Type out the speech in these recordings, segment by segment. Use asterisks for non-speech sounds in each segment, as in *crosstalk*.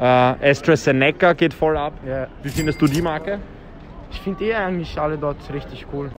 Äh, AstraZeneca geht voll ab. Ja. Wie findest du die Marke? Ich finde eh eigentlich alle dort richtig cool.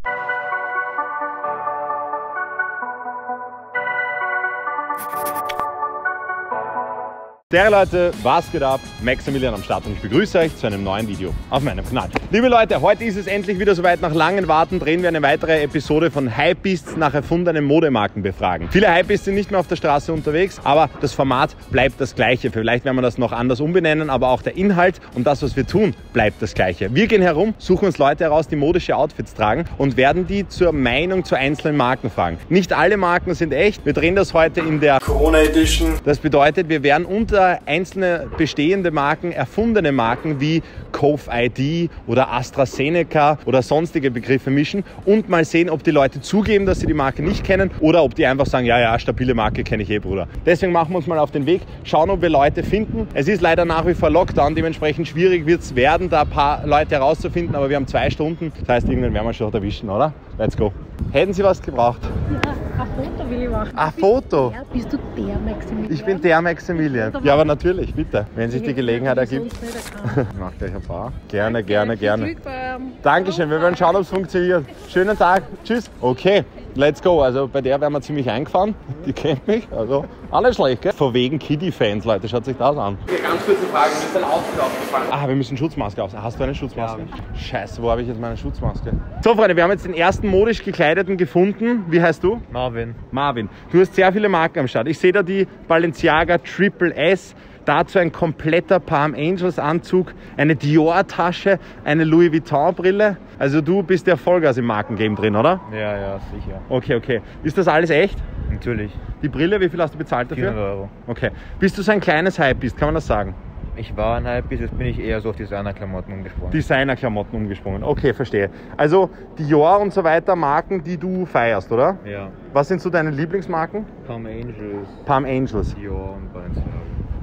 Der Leute, was geht ab? Maximilian am Start und ich begrüße euch zu einem neuen Video auf meinem Kanal. Liebe Leute, heute ist es endlich wieder soweit. Nach langen Warten drehen wir eine weitere Episode von Hypebeasts nach erfundenen Modemarken befragen. Viele Hypebeasts sind nicht mehr auf der Straße unterwegs, aber das Format bleibt das gleiche. Vielleicht werden wir das noch anders umbenennen, aber auch der Inhalt und das, was wir tun, bleibt das gleiche. Wir gehen herum, suchen uns Leute heraus, die modische Outfits tragen und werden die zur Meinung zu einzelnen Marken fragen. Nicht alle Marken sind echt. Wir drehen das heute in der Corona Edition. Das bedeutet, wir werden unter einzelne bestehende Marken, erfundene Marken wie Cove ID oder AstraZeneca oder sonstige Begriffe mischen und mal sehen, ob die Leute zugeben, dass sie die Marke nicht kennen oder ob die einfach sagen, ja, ja, stabile Marke kenne ich eh, Bruder. Deswegen machen wir uns mal auf den Weg, schauen, ob wir Leute finden. Es ist leider nach wie vor Lockdown, dementsprechend schwierig wird es werden, da ein paar Leute herauszufinden, aber wir haben zwei Stunden. Das heißt, irgendwann werden wir schon erwischen, oder? Let's go. Hätten Sie was gebraucht? Ja, ein Machen. Ein Foto? Ja, bist du der Maximilian? Ich bin der Maximilian. Ja, aber natürlich, bitte. Wenn sich die Gelegenheit ergibt. Ich mach gleich ein paar. Gerne, gerne, gerne. Glück beim Dankeschön, wir werden schauen, ob es funktioniert. Schönen Tag, tschüss. Okay, let's go. Also bei der werden wir ziemlich eingefahren. Die kennt mich, also alles schlecht, gell? Von wegen Kiddie-Fans, Leute, schaut sich das an. Ganz kurze Frage, mir ist ein Outfit aufgefallen. Ah, wir müssen Schutzmaske auf. Hast du eine Schutzmaske? Scheiße, wo habe ich jetzt meine Schutzmaske? So, Freunde, wir haben jetzt den ersten modisch gekleideten gefunden. Wie heißt du? Marvin. Marvin, du hast sehr viele Marken am Start. Ich sehe da die Balenciaga Triple S, dazu ein kompletter Palm Angels Anzug, eine Dior Tasche, eine Louis Vuitton Brille. Also du bist ja Vollgas im Markengame drin, oder? Ja, ja, sicher. Okay, okay. Ist das alles echt? Natürlich. Die Brille, wie viel hast du bezahlt 400 dafür? Euro. Okay. Bist du so ein kleines Hype bist, kann man das sagen? Ich war ein Hype, jetzt bin ich eher so auf Designerklamotten umgesprungen. Designerklamotten umgesprungen. Okay, verstehe. Also Dior und so weiter, Marken, die du feierst, oder? ja. Was sind so deine Lieblingsmarken? Palm Angels, Palm Angels. Dior und Balenciaga.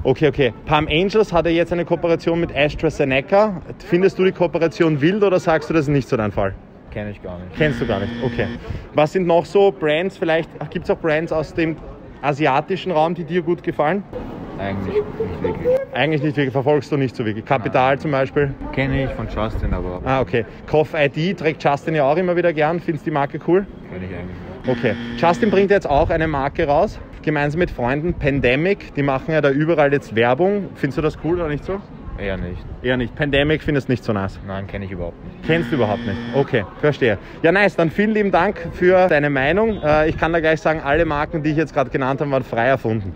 Okay, okay. Palm Angels hat ja jetzt eine Kooperation mit AstraZeneca. Findest du die Kooperation wild oder sagst du, das ist nicht so dein Fall? Kenne ich gar nicht. Kennst du gar nicht. Okay. Was sind noch so Brands? Vielleicht gibt es auch Brands aus dem asiatischen Raum, die dir gut gefallen? Eigentlich nicht wirklich. Eigentlich nicht wirklich, verfolgst du nicht so wirklich. Kapital zum Beispiel. Kenne ich von Justin, aber Ah, okay. Koff ID trägt Justin ja auch immer wieder gern. Findest die Marke cool? kenne ich eigentlich. Okay. Justin bringt jetzt auch eine Marke raus, gemeinsam mit Freunden, Pandemic. Die machen ja da überall jetzt Werbung. Findest du das cool oder nicht so? Eher nicht. Eher nicht. Pandemic findest du nicht so nice. Nein, kenne ich überhaupt nicht. Kennst du überhaupt nicht? Okay, verstehe. Ja, nice. Dann vielen lieben Dank für deine Meinung. Äh, Ich kann da gleich sagen, alle Marken, die ich jetzt gerade genannt habe, waren frei erfunden.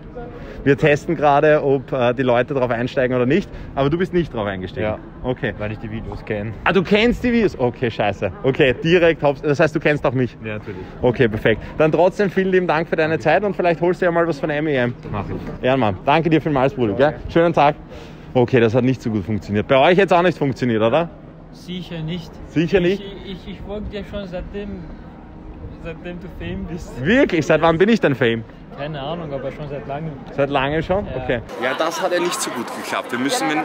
Wir testen gerade, ob äh, die Leute darauf einsteigen oder nicht. Aber du bist nicht darauf eingestiegen. Ja. Okay. Weil ich die Videos kenne. Ah, du kennst die Videos? Okay, scheiße. Okay, direkt. Das heißt, du kennst auch mich. Ja, natürlich. Okay, perfekt. Dann trotzdem vielen lieben Dank für deine Zeit und vielleicht holst du ja mal was von MEM. Mach ich. Ehrenmann. Danke dir vielmals, Bruder. Gell? Schönen Tag. Okay, das hat nicht so gut funktioniert. Bei euch jetzt auch nicht funktioniert, oder? Sicher nicht. Sicher nicht? Ich, ich, ich folge dir schon seitdem, seitdem du Fame bist. Wirklich? Seit wann bin ich denn Fame? Keine Ahnung, aber schon seit langem. Seit lange schon? Ja. Okay. Ja, das hat ja nicht so gut geklappt. Wir müssen, wenn, ah,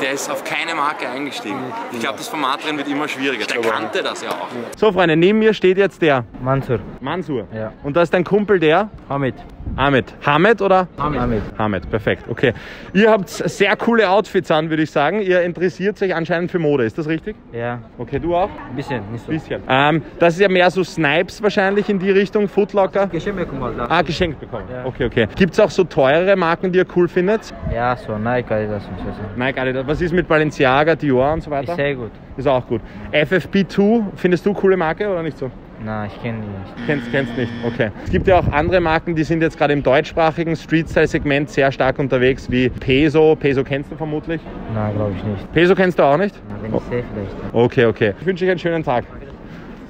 der ist auf keine Marke eingestiegen. Ich glaube, das Format drin wird immer schwieriger. Der kannte das ja auch. So, Freunde, neben mir steht jetzt der Mansur. Mansur. Ja. Und da ist dein Kumpel der Hamid. Ahmed. Hamed oder? Hamid. Hamed, perfekt. Okay. Ihr habt sehr coole Outfits an, würde ich sagen. Ihr interessiert euch anscheinend für Mode, ist das richtig? Ja, Okay, du auch? ein bisschen, nicht so. Bisschen. Ähm, das ist ja mehr so Snipes wahrscheinlich in die Richtung, Footlocker. Geschenk bekommen, Alter. Ah, geschenkt bekommen. Ja. Okay, okay. Gibt es auch so teurere Marken, die ihr cool findet? Ja, so Nike, Adidas und so. Nike, Adidas. Was ist mit Balenciaga, Dior und so weiter? Ist sehr gut. Ist auch gut. FFP2, findest du coole Marke oder nicht so? Nein, ich kenne die nicht. Kennst, kennst nicht, okay. Es gibt ja auch andere Marken, die sind jetzt gerade im deutschsprachigen Street-Style-Segment sehr stark unterwegs, wie Peso. Peso kennst du vermutlich. Nein, glaube ich nicht. Peso kennst du auch nicht? Na, wenn ich sehe, vielleicht. Okay, okay. Ich wünsche euch einen schönen Tag.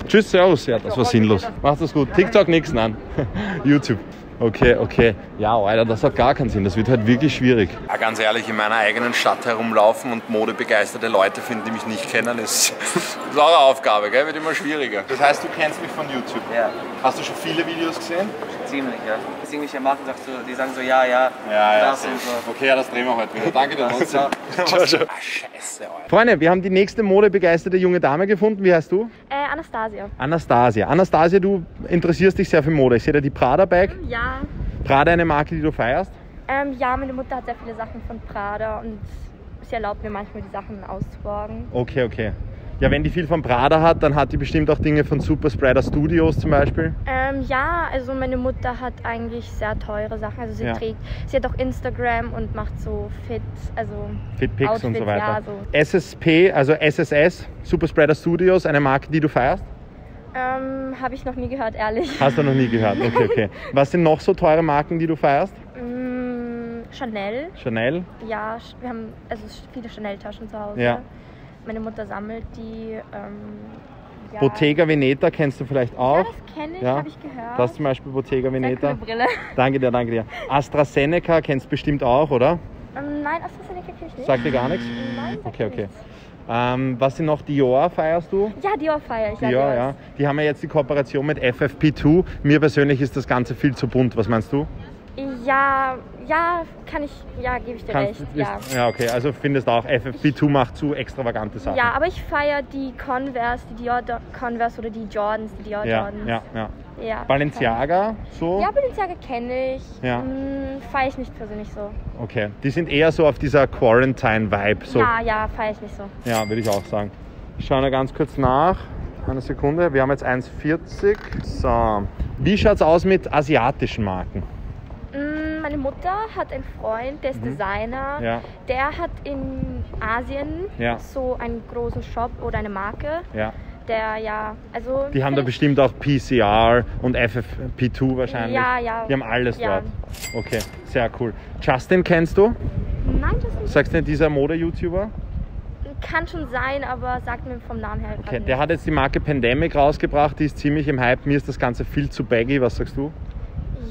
Tschüss, Servus. Ja, das war sinnlos. Macht das gut. TikTok nix, nein. *laughs* YouTube. Okay, okay. Ja, Alter, das hat gar keinen Sinn. Das wird halt wirklich schwierig. Ja, ganz ehrlich, in meiner eigenen Stadt herumlaufen und modebegeisterte Leute finden, die mich nicht kennen, ist, *laughs* ist auch eine Aufgabe, gell? wird immer schwieriger. Das heißt, du kennst mich von YouTube. Ja, Hast du schon viele Videos gesehen? Ziemlich, ja. Das irgendwelche machen, sagst du, die sagen so, ja, ja, Ja, ja. das und so. Okay, ja, das drehen wir heute wieder. Danke dir trotzdem. Ciao. *laughs* Ciao, ciao. Ah, scheiße, Alter. Freunde, wir haben die nächste modebegeisterte junge Dame gefunden. Wie heißt du? Äh, Anastasia. Anastasia. Anastasia, du interessierst dich sehr für Mode. Ich sehe da die Prada-Bag. Ja, Prada eine Marke, die du feierst. Ähm, ja, meine Mutter hat sehr viele Sachen von Prada und sie erlaubt mir manchmal die Sachen auszuborgen. Okay, okay. Ja, wenn die viel von Prada hat, dann hat die bestimmt auch Dinge von Super Spreader Studios zum Beispiel. Ähm, ja, also meine Mutter hat eigentlich sehr teure Sachen. Also sie Ja. trägt, sie hat auch Instagram und macht so Fit, also Fitpics und so Outfits, weiter. Ja, so. SSP, also SSS, Super Spreader Studios, eine Marke, die du feierst? Ähm, Habe ich noch nie gehört, ehrlich. Hast du noch nie gehört? Okay, okay. *laughs* Was sind noch so teure Marken, die du feierst? Mm, Chanel, Chanel? ja, wir haben also viele Chanel-Taschen zu Hause. Ja. Meine Mutter sammelt die. Ähm, ja. Bottega Veneta kennst du vielleicht Ja, auch? das kenne ich, Ja. habe ich gehört. Das zum Beispiel Bottega Veneta. Brille. *laughs* Danke dir, danke dir. AstraZeneca kennst du bestimmt auch, oder? Ähm, nein, AstraZeneca kenne ich nicht. Sagt dir gar nichts? Nein, Okay, okay. nichts. Ähm, was sind noch Dior feierst du? Ja, Dior feiere ich. Ja, Dior, ja. ist- Die haben ja jetzt die Kooperation mit FFP2. Mir persönlich ist das Ganze viel zu bunt. Was meinst du? Ja, ja, kann ich, ja, gebe ich dir Kannst- recht. ist- Ja. ja, okay. Also findest auch, FFP2 macht zu extravagante Sachen. ja, aber ich feiere die Converse, die Dior Converse oder die Jordans, die Dior ja, Jordans. ja, ja. ja. Balenciaga, so? Ja, Balenciaga kenne ich. Ja. Mm, feiere ich nicht persönlich so. Okay. Die sind eher so auf dieser Quarantine-Vibe. So. Ja, ja, feiere ich nicht so. Ja, würde ich auch sagen. Ich schaue noch ganz kurz nach. Eine Sekunde. Wir haben jetzt 1,40. So. Wie schaut es aus mit asiatischen Marken? Meine Mutter hat einen Freund, der ist Designer. Mhm. Ja. Der hat in Asien Ja. so einen großen Shop oder eine Marke. Ja. Der ja, also. Die haben da bestimmt auch PCR und FFP2 wahrscheinlich. Ja, ja. Die haben alles Ja. dort. Okay, sehr cool. Justin kennst du? Nein, das nicht. Sagst du nicht, dieser Mode-YouTuber? kann schon sein, aber sagt mir vom Namen her. Okay, der hat jetzt die Marke Pandemic rausgebracht, die ist ziemlich im Hype. Mir ist das Ganze viel zu baggy. Was sagst du?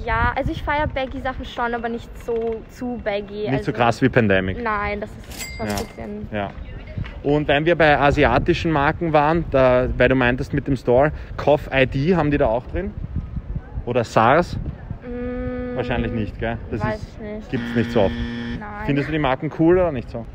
Ja, also ich feiere Baggy-Sachen schon, aber nicht so zu Baggy. Nicht also, so krass wie Pandemic. Nein, das ist schon Ja. ein bisschen. Ja. Und wenn wir bei asiatischen Marken waren, da, weil du meintest mit dem Store, Cough ID haben die da auch drin? Oder SARS? Mm, Wahrscheinlich nicht, gell? Das weiß ist, ich nicht. gibt es nicht so oft. Nein. Findest du die Marken cool oder nicht so?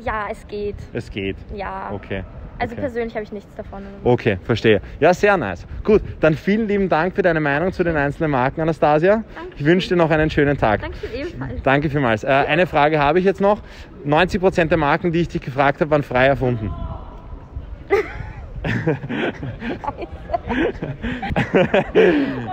Ja, es geht. Es geht. Ja. Okay. Also okay. persönlich habe ich nichts davon. Okay, verstehe. Ja, sehr nice. Gut, dann vielen lieben Dank für deine Meinung zu den einzelnen Marken, Anastasia. Ich wünsche dir noch einen schönen Tag. Dankeschön ebenfalls. Danke vielmals. Äh, eine Frage habe ich jetzt noch. 90% der Marken, die ich dich gefragt habe, waren frei erfunden. *laughs* Oh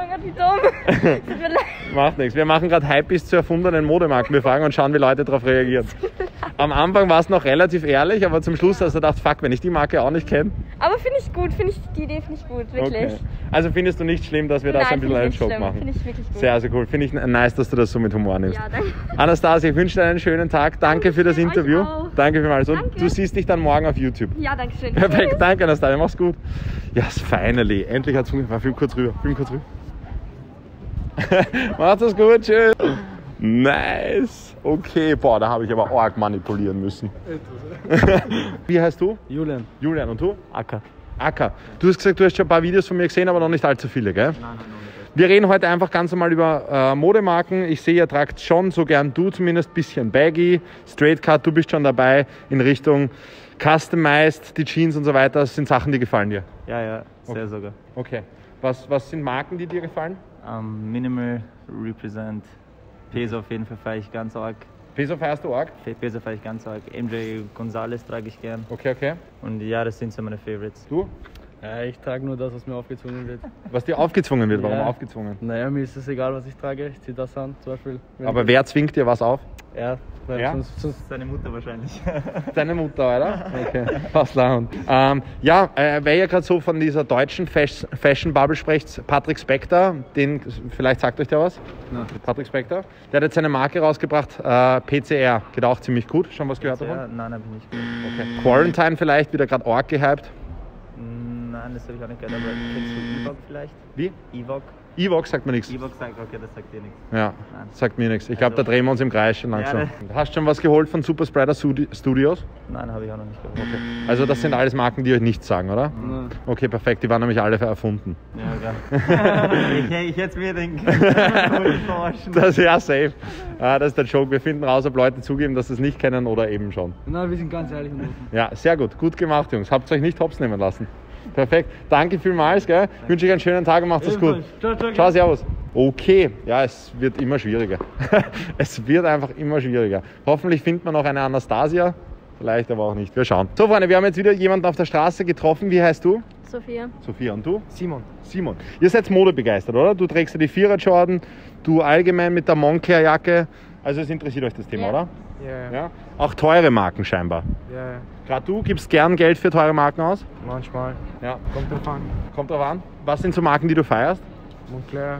Gott, wie dumm. *laughs* Macht nichts. Wir machen gerade Hypebeast zu erfundenen Modemarken befragen und schauen, wie Leute darauf reagieren. *laughs* Am Anfang war es noch relativ ehrlich, aber zum Schluss hast du gedacht, fuck, wenn ich die Marke auch nicht kenne. Aber finde ich gut, finde ich, die Idee finde ich gut, wirklich. Okay. Also findest du nicht schlimm, dass wir da so ein bisschen einen schlimm. machen? Finde ich wirklich gut. Sehr, sehr cool. Finde ich nice, dass du das so mit Humor nimmst. Ja, danke. Anastasia, ich wünsche dir einen schönen Tag. Danke für das Interview. Danke vielmals. Und Danke. du siehst dich dann morgen auf YouTube. Ja, danke schön. Perfekt, *laughs* danke Anastasia, mach's gut. Yes, finally. Endlich hat's funktioniert. Film kurz rüber, film kurz rüber. *laughs* Macht es gut, tschüss. Nice. Okay, boah, da habe ich aber arg manipulieren müssen. *laughs* Wie heißt du? Julian. Julian und du? Acker. Acker. Du hast gesagt, du hast schon ein paar Videos von mir gesehen, aber noch nicht allzu viele, gell? Nein, nein, Wir reden heute einfach ganz normal über äh, Modemarken. Ich sehe, ihr tragt schon, so gern du zumindest, bisschen baggy, straight cut, du bist schon dabei in Richtung customized, die Jeans und so weiter. Das sind Sachen, die gefallen dir. Ja, ja, sehr Okay. sogar. Okay. Was, was sind Marken, die dir gefallen? Ähm, Minimal Represent. Peso auf jeden Fall fahre ich ganz arg. Peso feierst du arg? Peso fahre ich ganz arg. MJ Gonzalez trage ich gern. Okay, okay. Und ja, das sind so meine Favorites. Du? Ja, ich trage nur das, was mir aufgezwungen wird. Was dir aufgezwungen wird, warum Ja. aufgezwungen? Naja, mir ist es egal, was ich trage. Ich ziehe das an, zum Beispiel. Aber wer zwingt dir was auf? Ja, weil Ja? Sonst, sonst Seine Mutter wahrscheinlich. *laughs* Deine Mutter, oder? Okay, passt lang. Ähm, ja, äh, weil ihr gerade so von dieser deutschen Fas- Fashion Bubble sprecht, Patrick Spector, den, vielleicht sagt euch der was? Nein. Patrick Spector, der hat jetzt seine Marke rausgebracht, äh, PCR, geht auch ziemlich gut. Schon was gehört ja, davon? nein, habe ich nicht gehört. Okay. Quarantine vielleicht, wieder gerade arg gehypt. Mm, Nein, das habe ich auch nicht gehört. Aber kennst du Evok vielleicht? Wie? Evok? Evox sagt mir nichts. Evok sagt, okay, das sagt dir nichts. Ja, Nein. sagt mir nichts. Ich glaube, Also- da drehen wir uns im Kreis schon langsam. Ja, Hast du schon was geholt von Super Spreader Studi- Studios? Nein, habe ich auch noch nicht gehört. Also das sind alles Marken, die euch nichts sagen, oder? Nein. Okay, perfekt. Die waren nämlich alle erfunden. Ja, ja. ich, *laughs* ich hätte mir den. *laughs* Das ist ja safe. Ah, das ist der Joke. Wir finden raus, ob Leute zugeben, dass sie es nicht kennen oder eben schon. Nein, wir sind ganz ehrlich und offen. Ja, sehr gut. Gut gemacht, Jungs. Habt euch nicht hops nehmen lassen. Perfekt. Danke vielmals. Gell? Wünsche euch einen schönen Tag und macht es gut. Ciao, ciao. Ciao, servus. Okay, ja, es wird immer schwieriger. *laughs* es wird einfach immer schwieriger. Hoffentlich findet man noch eine Anastasia. Vielleicht aber auch nicht. Wir schauen. So, Freunde, wir haben jetzt wieder jemanden auf der Straße getroffen. Wie heißt du? Sophia. Sophia. Und du? Simon. Simon. Ihr seid modebegeistert, oder? Du trägst ja die Vierer Jordan, du allgemein mit der Moncler Jacke. Also es interessiert euch das Thema, Ja. oder? Ja, ja. Ja. Auch teure Marken scheinbar. ja. Gerade du gibst gern Geld für teure Marken aus? Manchmal. Ja. Kommt drauf an. Kommt drauf an. Was sind so Marken, die du feierst? Montclair.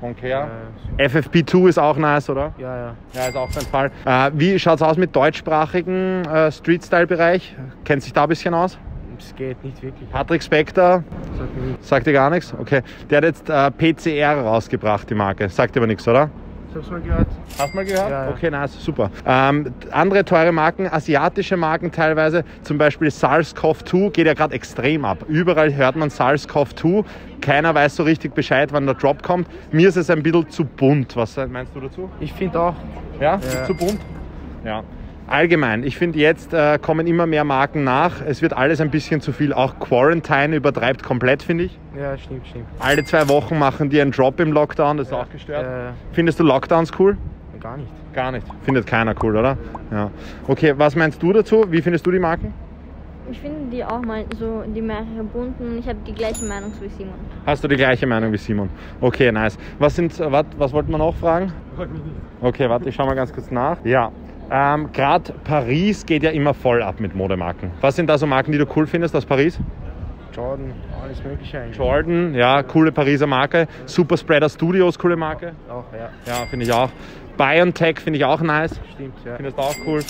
Moncler. Äh, FFP2 ist auch nice, oder? ja, ja. Ja, ist auch dein Fall. Äh, wie schaut es aus mit deutschsprachigen äh, Street-Style-Bereich? Kennt sich da ein bisschen aus? Es geht nicht wirklich. Patrick Spector, Sagt sagt dir gar nichts? Okay. Der hat jetzt äh, PCR rausgebracht, die Marke. Sagt dir aber nichts, oder? Ich hab's mal gehört. Hast du mal gehört? Ja, ja. Okay, nice, super. Ähm, andere teure Marken, asiatische Marken teilweise, zum Beispiel SARS-CoV-2 geht ja gerade extrem ab. Überall hört man SARS-CoV-2. Keiner weiß so richtig Bescheid, wann der Drop kommt. Mir ist es ein bisschen zu bunt. Was meinst du dazu? Ich finde auch. Ja, Ja. zu bunt? Ja. Allgemein, ich finde jetzt äh, kommen immer mehr Marken nach. Es wird alles ein bisschen zu viel. Auch Quarantine übertreibt komplett, finde ich. Ja, stimmt, stimmt. Alle zwei Wochen machen die einen Drop im Lockdown, das ist auch gestört. Äh, Findest du Lockdowns cool? gar nicht. Gar nicht. Findet keiner cool, oder? Ja. Okay, was meinst du dazu? Wie findest du die Marken? Ich finde die auch mal so, die mehrere bunten. Ich habe die gleiche Meinung wie Simon. Hast du die gleiche Meinung wie Simon? Okay, nice. Was sind, was, was wollten wir noch fragen? Okay, warte, ich schau mal ganz kurz nach. Ja. Ähm, Gerade Paris geht ja immer voll ab mit Modemarken. Was sind da so Marken, die du cool findest aus Paris? Jordan, alles Mögliche eigentlich. Jordan, ja, coole Pariser Marke. Super Spreader Studios, coole Marke. Auch, ja. Ja, finde ich auch. BioNTech finde ich auch nice. Stimmt, ja. Findest du auch cool.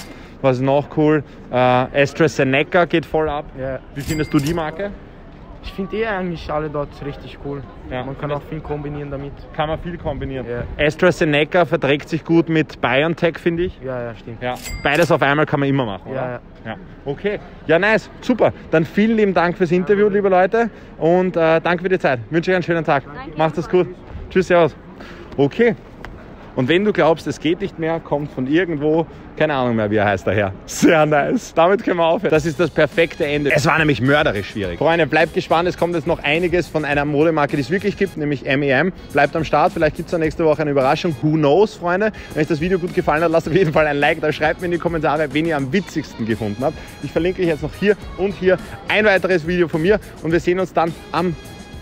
Was ist noch cool? Äh, AstraZeneca geht voll ab. ja. Wie findest du die Marke? Ich finde eh eigentlich alle dort richtig cool. Ja. Man kann auch viel kombinieren damit. Kann man viel kombinieren. Ja. AstraZeneca verträgt sich gut mit BioNTech, finde ich. Ja, ja, stimmt. Ja, beides auf einmal kann man immer machen, oder? Ja, ja. ja. Okay, ja, nice, super. Dann vielen lieben Dank fürs Interview, liebe Leute. Und äh, danke für die Zeit. Wünsche euch einen schönen Tag. Macht es gut. Tschüss, servus. Okay. Und wenn du glaubst, es geht nicht mehr, kommt von irgendwo, keine Ahnung mehr, wie er heißt daher. Sehr nice. Damit können wir aufhören. Das ist das perfekte Ende. Es war nämlich mörderisch schwierig. Freunde, bleibt gespannt. Es kommt jetzt noch einiges von einer Modemarke, die es wirklich gibt, nämlich MEM. Bleibt am Start. Vielleicht gibt es da nächste Woche eine Überraschung. Who knows, Freunde? Wenn euch das Video gut gefallen hat, lasst auf jeden Fall ein Like da. Schreibt mir in die Kommentare, wen ihr am witzigsten gefunden habt. Ich verlinke euch jetzt noch hier und hier ein weiteres Video von mir und wir sehen uns dann am,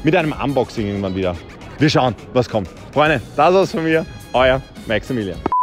mit einem Unboxing irgendwann wieder. Wir schauen, was kommt. Freunde, das war's von mir. Euer Maximilian.